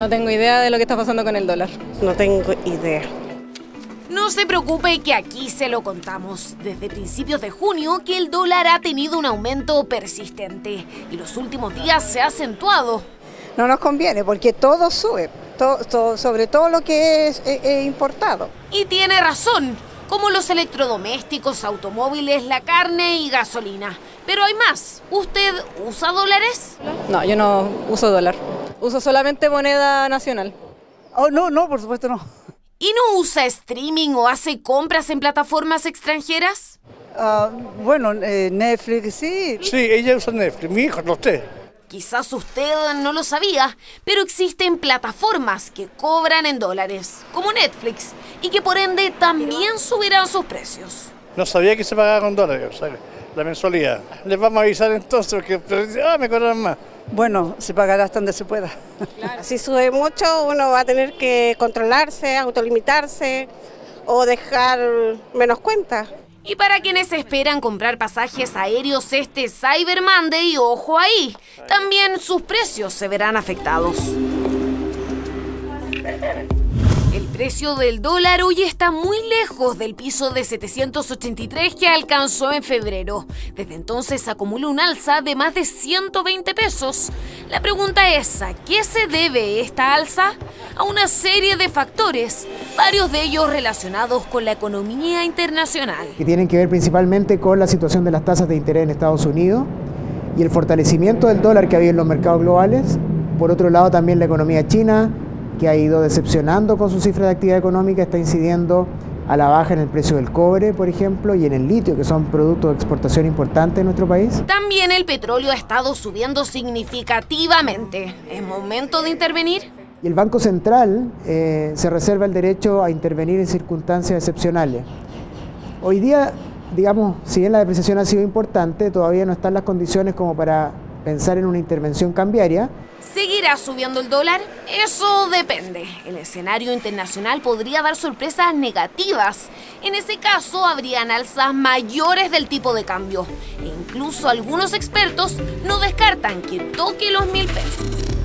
No tengo idea de lo que está pasando con el dólar. No tengo idea. No se preocupe que aquí se lo contamos. Desde principios de junio que el dólar ha tenido un aumento persistente y los últimos días se ha acentuado. No nos conviene porque todo sube, sobre todo lo que es eh, eh, importado. Y tiene razón, como los electrodomésticos, automóviles, la carne y gasolina. Pero hay más. ¿Usted usa dólares? No, yo no uso dólar. Uso solamente moneda nacional. Oh, no, no, por supuesto no. ¿Y no usa streaming o hace compras en plataformas extranjeras? Ah, bueno, eh, Netflix sí. Sí, ella usa Netflix, mi hijo, los tres. Quizás usted no lo sabía, pero existen plataformas que cobran en dólares, como Netflix, y que por ende también subirán sus precios. No sabía que se pagaba con dólares, o sea, la mensualidad. Les vamos a avisar entonces, porque ah, me cobran más. Bueno, se pagará hasta donde se pueda. Si sube mucho, uno va a tener que controlarse, autolimitarse o dejar menos cuenta. Y para quienes esperan comprar pasajes aéreos este Cyber Monday, ojo ahí, también sus precios se verán afectados. Precio del dólar hoy está muy lejos del piso de 783 que alcanzó en febrero. Desde entonces acumula un alza de más de 120 pesos. La pregunta es, ¿a qué se debe esta alza? A una serie de factores, varios de ellos relacionados con la economía internacional. que tienen que ver principalmente con la situación de las tasas de interés en Estados Unidos y el fortalecimiento del dólar que ha habido en los mercados globales. Por otro lado, también la economía china, que ha ido decepcionando con su cifra de actividad económica, está incidiendo a la baja en el precio del cobre, por ejemplo, y en el litio, que son productos de exportación importantes en nuestro país. También el petróleo ha estado subiendo significativamente. ¿Es momento de intervenir? Y el Banco Central eh, se reserva el derecho a intervenir en circunstancias excepcionales. Hoy día, digamos, si bien la depreciación ha sido importante, todavía no están las condiciones como para pensar en una intervención cambiaria. ¿Seguirá subiendo el dólar? Eso depende. El escenario internacional podría dar sorpresas negativas. En ese caso, habrían alzas mayores del tipo de cambio. E incluso algunos expertos no descartan que toque los mil pesos.